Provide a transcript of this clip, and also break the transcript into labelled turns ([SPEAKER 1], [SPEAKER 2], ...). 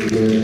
[SPEAKER 1] Amen.